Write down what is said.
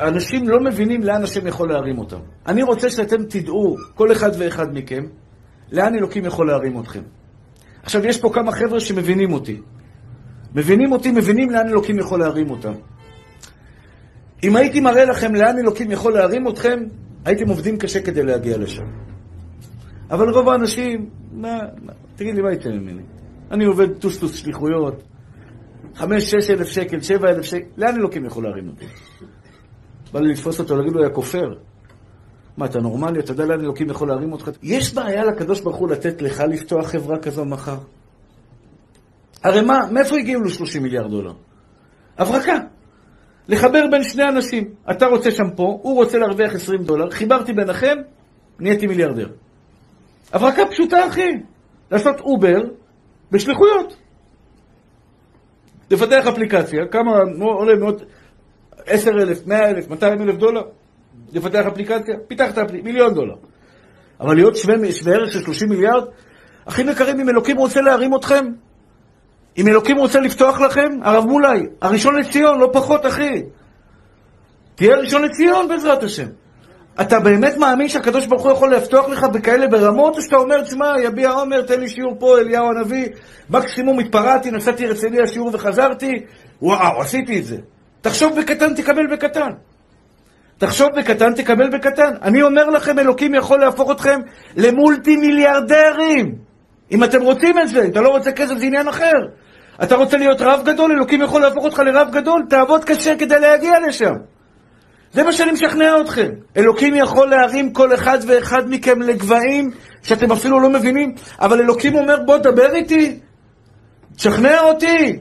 אנשים לא מבינים לאן השם יכול להרים אותם. אני רוצה שאתם תדעו, כל אחד ואחד מכם, לאן אלוקים יכול להרים אתכם. עכשיו, יש פה כמה חבר'ה שמבינים אותי. מבינים אותי, מבינים לאן אלוקים יכול להרים אותם. אם הייתי מראה לכם לאן אלוקים יכול להרים אתכם, הייתם עובדים קשה כדי להגיע לשם. אבל רוב האנשים, מה, מה תגיד לי, מה ייתן ממני? אני עובד טוסטוס שליחויות, חמש, שש אלף שקל, שבע אלף שקל, לאן אלוקים יכול להרים אותי? בא לי לתפוס אותו, להגיד לו, יא כופר. מה, אתה נורמלי? אתה יודע לאן אלוקים יכול להרים אותך? יש בעיה לקדוש ברוך הוא לתת לך לפתוח חברה כזו מחר? הרי מה, מאיפה הגיעו לו 30 מיליארד דולר? הברקה. לחבר בין שני אנשים. אתה רוצה שם פה, הוא רוצה להרוויח 20 דולר, חיברתי ביניכם, נהייתי מיליארדר. הברקה פשוטה, אחי. לעשות אובר בשליחויות. לפתח אפליקציה, כמה עולה מאות, 10,000, 100,000, 200,000 דולר? לפתח אפליקציה? פיתחת אפליקציה, מיליון דולר. אבל להיות שווה, שווה ערך של 30 מיליארד? אחים יקרים, אם אלוקים רוצה להרים אתכם, אם אלוקים רוצה לפתוח לכם, הרב מולאי, הראשון לציון, לא פחות, אחי. תהיה ראשון לציון בעזרת השם. אתה באמת מאמין שהקדוש ברוך הוא יכול לפתוח לך בכאלה ברמות, או שאתה אומר, תשמע, יביע עומר, תן לי שיעור פה, אליהו הנביא, מקסימום התפרעתי, נסעתי רציני לשיעור וחזרתי, וואו, עשיתי את זה. תחשוב בקטן, תקבל בקטן. תחשוב בקטן, תקבל בקטן. אני אומר לכם, אלוקים יכול להפוך אתכם למולטי מיליארדרים. אם אתם רוצים את זה, אתה לא רוצה כסף, זה עניין אחר. אתה רוצה להיות רב גדול, אלוקים יכול להפוך אותך לרב גדול, תעבוד קשה כדי להגיע לשם. זה מה שאני משכנע אתכם. אלוקים יכול להרים כל אחד ואחד מכם לגבהים שאתם אפילו לא מבינים, אבל אלוקים אומר, בוא דבר איתי, תשכנע אותי.